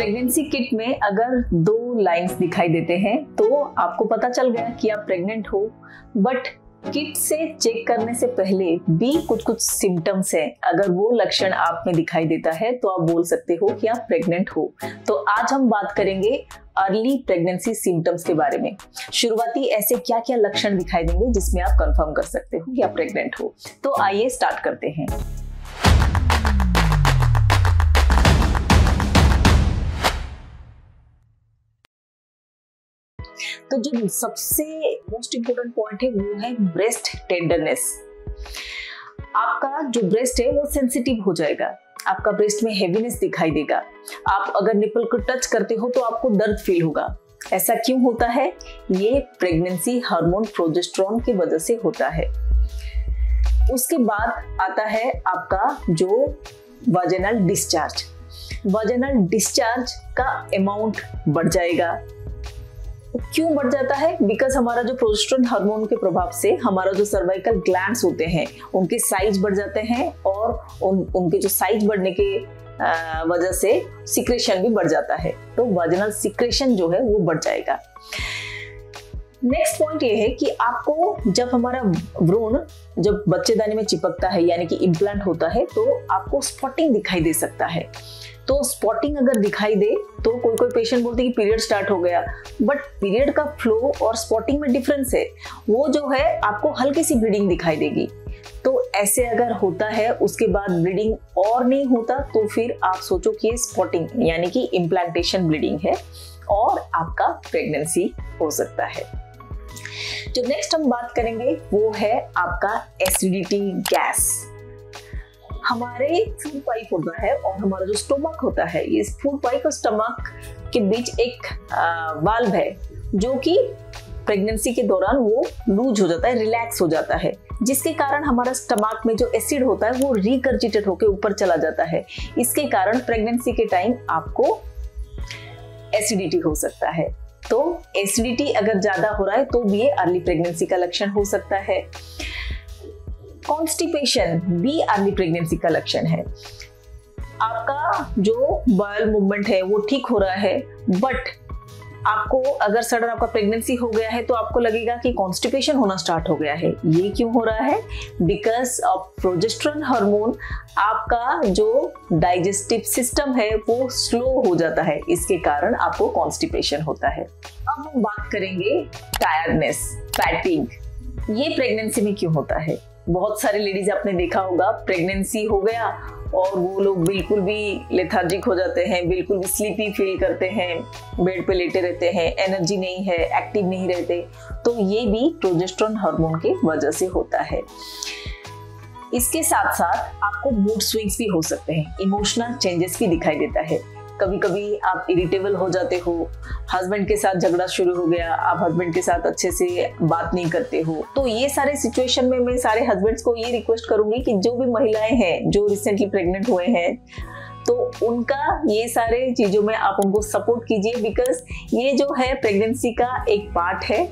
Pregnancy kit में अगर दो लाइंस दिखाई देते हैं तो आपको पता चल गया कि आप प्रेग्नेंट हो। बट किट से चेक करने से पहले भी कुछ कुछ सिम्टम्स हैं। अगर वो लक्षण आप में दिखाई देता है तो आप बोल सकते हो कि आप प्रेग्नेंट हो। तो आज हम बात करेंगे अर्ली प्रेगनेंसी सिम्टम्स के बारे में। शुरुआती ऐसे क्या क्या लक्षण दिखाई देंगे जिसमें आप कंफर्म कर सकते हो कि आप प्रेग्नेंट हो। तो आइए स्टार्ट करते हैं। तो जो सबसे मोस्ट इंपोर्टेंट पॉइंट है, वो है ब्रेस्ट टेंडरनेस आपका जो ब्रेस्ट है, वो सेंसिटिव हो जाएगा. आपका ब्रेस्ट में हेवीनेस दिखाई देगा. आप अगर निपल को टच करते हो तो आपको दर्द फील होगा. ऐसा क्यों होता है? ये प्रेगनेंसी हार्मोन प्रोजेस्ट्रॉन की वजह से होता है. उसके बाद आता है आपका जो वाजेनल डिस्चार्ज वाजेनल डिस्चार्ज का अमाउंट बढ़ जाएगा. क्यों बढ़ जाता है? बिकॉज़ हमारा जो प्रोजेस्ट्रॉन हार्मोन के प्रभाव से हमारा जो सर्वाइकल ग्लैंड्स होते हैं, उनके साइज़ बढ़ जाते हैं और उन, उनके जो साइज़ बढ़ने के वजह से सिक्रेशन भी बढ़ जाता है। तो वजनल सिक्रेशन जो है वो बढ़ जाएगा। नेक्स्ट पॉइंट ये है कि आपको जब हमारा भ्रूण जब बच्चेदानी में चिपकता है, यानी कि इम्प्लांट होता है तो आपको स्पॉटिंग दिखाई दे सकता है। तो स्पॉटिंग अगर दिखाई दे तो कोई कोई पेशेंट बोलते हैं कि पीरियड स्टार्ट हो गया। बट पीरियड का फ्लो और स्पॉटिंग में डिफरेंस है। वो जो है, आपको हल्की सी ब्लीडिंग दिखाई देगी। तो ऐसे अगर होता है, उसके बाद ब्लीडिंग और नहीं होता तो फिर आप सोचो कि स्पॉटिंग यानी कि इम्प्लांटेशन ब्लीडिंग है और आपका प्रेगनेंसी हो सकता है। जो नेक्स्ट हम बात करेंगे वो है आपका एसिडिटी गैस हमारे फ़ूड पाइप होता है और हमारा जो स्टोमक होता है, ये फ़ूड पाइप और स्टमक के बीच एक वाल्व है, जो कि प्रेगनेंसी के दौरान वो लूज हो जाता है रिलैक्स हो जाता है, जिसके कारण हमारा स्टमक में जो एसिड होता है वो रिकर्जिटेड होकर ऊपर चला जाता है। इसके कारण प्रेगनेंसी के टाइम आपको एसिडिटी हो सकता है। तो एसिडिटी अगर ज़्यादा हो रहा है तो भी ये अर्ली प्रेगनेंसी का लक्षण हो सकता है। कॉन्स्टिपेशन भी अर्ली प्रेगनेंसी का लक्षण है। आपका जो बॉयल मूवमेंट है, वो ठीक हो रहा है बट आपको, अगर सडन आपका प्रेगनेंसी हो गया है तो आपको लगेगा कि कॉन्स्टिपेशन होना स्टार्ट हो गया है। ये क्यों हो रहा है? बिकॉज़ ऑफ़ प्रोजेस्ट्रॉन हार्मोन आपका जो डाइजेस्टिव सिस्टम है, वो स्लो हो जाता है। इसके कारण आपको कॉन्स्टिपेशन होता है। अब हम बात करेंगे टायर्डनेस फैटिंग ये प्रेगनेंसी में क्यों होता है? बहुत सारे लेडीज़ आपने देखा होगा प्रेगनेंसी हो गया और वो लोग बिल्कुल भी लेथार्जिक हो जाते हैं, बिल्कुल भी स्लीपी फील करते हैं बेड पे लेटे रहते हैं एनर्जी नहीं है एक्टिव नहीं रहते। तो ये भी प्रोजेस्ट्रॉन हार्मोन के वजह से होता है। इसके साथ साथ आपको मूड स्विंग्स भी हो सकते हैं इमोशनल चेंजेस भी दिखाई देता है। कभी कभी आप इरिटेबल हो जाते हो हस्बैंड के साथ झगड़ा शुरू हो गया, आप हस्बैंड के साथ अच्छे से बात नहीं करते हो। तो ये सारे सिचुएशन में मैं सारे हस्बैंड्स को ये रिक्वेस्ट करूँगी कि जो भी महिलाएँ हैं, जो रिसेंटली प्रेग्नेंट हुए हैं तो उनका ये सारे चीज़ों में आप उनको सपोर्ट कीजिए बिकॉज़ ये जो है प्रेगनेंसी का एक पार्ट है।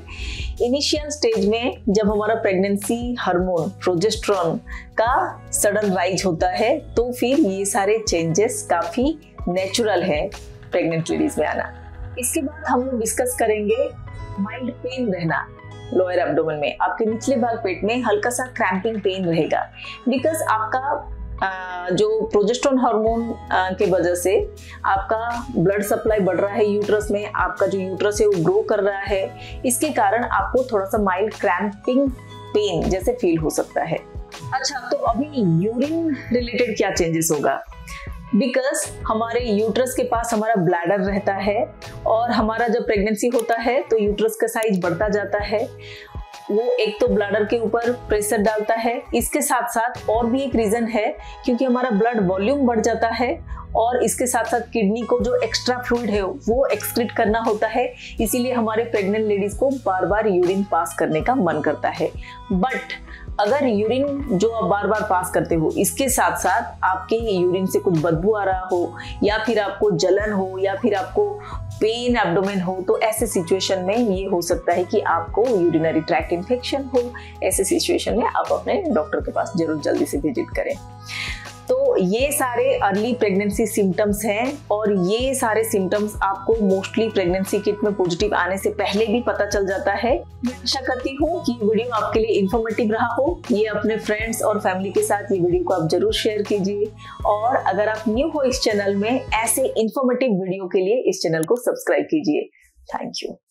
इनिशियल स्टेज में जब हमारा प्रेगनेंसी हार्मोन प्रोजेस्ट्रॉन का सडन राइज होता है तो फिर ये सारे चेंजेस काफ़ी नेचुरल है प्रेग्नेंट लेडीज़ में आना। इसके बाद हम डिस्कस करेंगे माइल्ड पेन रहना लोअर एब्डोमेन में। आपके निचले भाग पेट में हल्का सा क्रैम्पिंग पेन रहेगा। बिकॉज़ आपका जो प्रोजेस्ट्रॉन हार्मोन के वजह से आपका ब्लड सप्लाई बढ़ रहा है यूट्रस में, आपका जो यूट्रस है वो ग्रो कर रहा है। इसके कारण आपको थोड़ा सा माइल्ड क्रैम्पिंग पेन जैसे फील हो सकता है। अच्छा तो अभी यूरिन रिलेटेड क्या चेंजेस होगा? बिकॉज़ हमारे यूट्रस के पास हमारा ब्लैडर रहता है और हमारा जब प्रेगनेंसी होता है तो यूट्रस का साइज़ बढ़ता जाता है। वो एक तो ब्लडर के ऊपर प्रेशर डालता है। इसके साथ साथ और भी एक रीजन है, क्योंकि हमारा ब्लड वॉल्यूम बढ़ जाता है और इसके साथ साथ किडनी को जो एक्स्ट्रा फ्लूड है, वो एक्सक्रीट करना होता है। इसीलिए हमारे प्रेग्नेंट लेडीज़ को बार बार यूरिन पास करने का मन करता है। बट अगर यूरिन जो आप बार बार पास करते हो, इसके साथ साथ आपके यूरिन से कुछ बदबू आ रहा हो, या फिर आपको जलन हो, या फिर आपको पेन एब्डोमेन हो तो ऐसे सिचुएशन में ये हो सकता है कि आपको यूरिनरी ट्रैक्ट इन्फेक्शन हो। ऐसे सिचुएशन में आप अपने डॉक्टर के पास ज़रूर जल्दी से विज़िट करें। तो ये सारे अर्ली प्रेगनेंसी सिम्टम्स हैं और ये सारे सिम्टम्स आपको मोस्टली प्रेगनेंसी किट में पॉजिटिव आने से पहले भी पता चल जाता है। मैं आशा करती हूँ कि वीडियो आपके लिए इन्फॉर्मेटिव रहा हो। ये अपने फ्रेंड्स और फैमिली के साथ ये वीडियो को आप ज़रूर शेयर कीजिए। और अगर आप न्यू हो इस चैनल में, ऐसे इन्फॉर्मेटिव वीडियो के लिए इस चैनल को सब्सक्राइब कीजिए। Thank you